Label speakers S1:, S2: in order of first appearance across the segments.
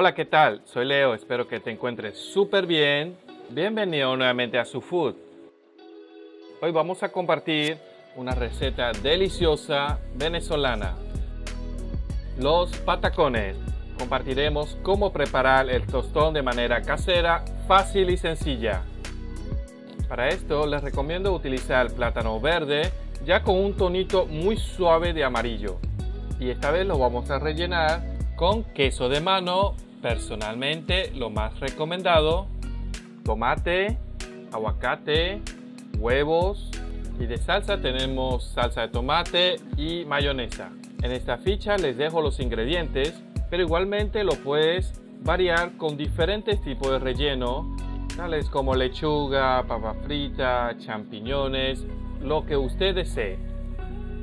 S1: Hola, ¿qué tal? Soy Leo, espero que te encuentres súper bien. Bienvenido nuevamente a Su Food. Hoy vamos a compartir una receta deliciosa venezolana. Los patacones. Compartiremos cómo preparar el tostón de manera casera, fácil y sencilla. Para esto les recomiendo utilizar plátano verde ya con un tonito muy suave de amarillo. Y esta vez lo vamos a rellenar con queso de mano, personalmente lo más recomendado, tomate, aguacate, huevos y de salsa tenemos salsa de tomate y mayonesa. En esta ficha les dejo los ingredientes, pero igualmente lo puedes variar con diferentes tipos de relleno, tales como lechuga, papa frita, champiñones, lo que usted desee.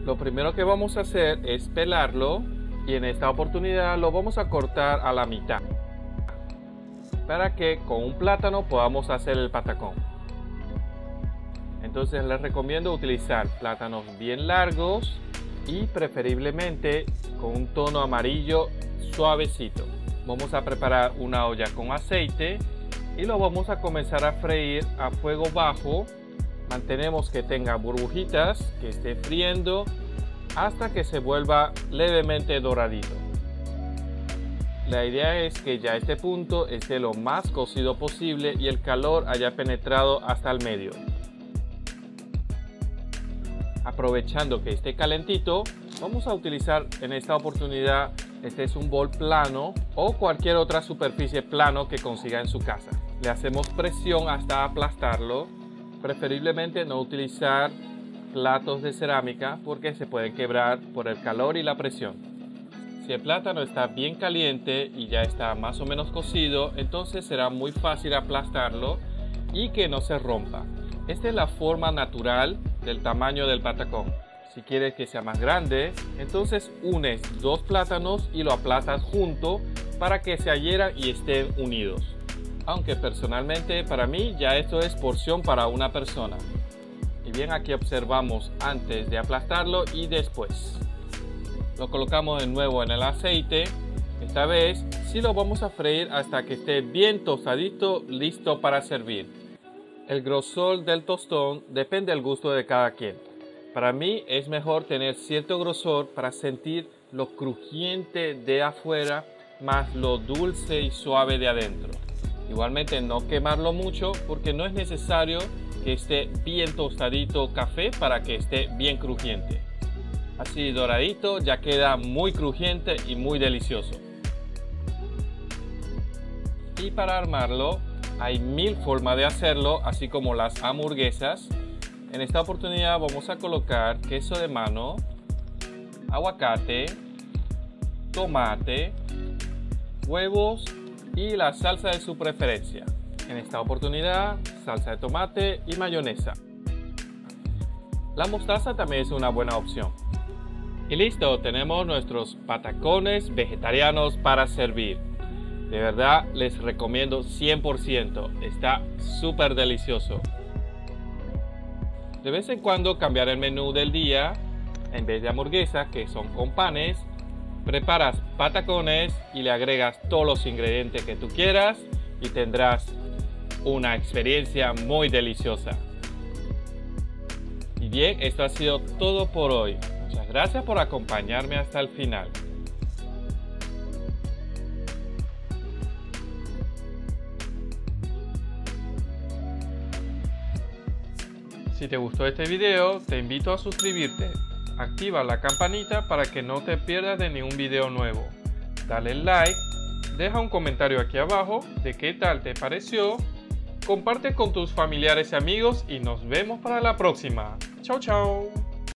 S1: Lo primero que vamos a hacer es pelarlo y en esta oportunidad lo vamos a cortar a la mitad para que con un plátano podamos hacer el patacón. Entonces les recomiendo utilizar plátanos bien largos y preferiblemente con un tono amarillo suavecito. Vamos a preparar una olla con aceite y lo vamos a comenzar a freír a fuego bajo. Mantenemos que tenga burbujitas, que esté friendo hasta que se vuelva levemente doradito. La idea es que ya este punto esté lo más cocido posible y el calor haya penetrado hasta el medio. Aprovechando que esté calentito, vamos a utilizar en esta oportunidad, este es un bol plano o cualquier otra superficie plano que consiga en su casa. Le hacemos presión hasta aplastarlo, preferiblemente no utilizar platos de cerámica porque se pueden quebrar por el calor y la presión. Si el plátano está bien caliente y ya está más o menos cocido, entonces será muy fácil aplastarlo y que no se rompa. Esta es la forma natural del tamaño del patacón. Si quieres que sea más grande, entonces unes dos plátanos y lo aplastas junto para que se adhieran y estén unidos. Aunque personalmente para mí ya esto es porción para una persona bien aquí observamos antes de aplastarlo y después. Lo colocamos de nuevo en el aceite. Esta vez sí lo vamos a freír hasta que esté bien tostadito, listo para servir. El grosor del tostón depende del gusto de cada quien. Para mí es mejor tener cierto grosor para sentir lo crujiente de afuera más lo dulce y suave de adentro. Igualmente no quemarlo mucho porque no es necesario que esté bien tostadito café para que esté bien crujiente. Así doradito ya queda muy crujiente y muy delicioso. Y para armarlo hay mil formas de hacerlo, así como las hamburguesas. En esta oportunidad vamos a colocar queso de mano, aguacate, tomate, huevos y la salsa de su preferencia. En esta oportunidad, salsa de tomate y mayonesa. La mostaza también es una buena opción. Y listo, tenemos nuestros patacones vegetarianos para servir. De verdad les recomiendo 100%, está súper delicioso. De vez en cuando cambiar el menú del día, en vez de hamburguesa que son con panes, preparas patacones y le agregas todos los ingredientes que tú quieras y tendrás una experiencia muy deliciosa. Y bien, esto ha sido todo por hoy. Muchas gracias por acompañarme hasta el final. Si te gustó este video, te invito a suscribirte. Activa la campanita para que no te pierdas de ningún video nuevo. Dale like, deja un comentario aquí abajo de qué tal te pareció comparte con tus familiares y amigos y nos vemos para la próxima. Chao, chao.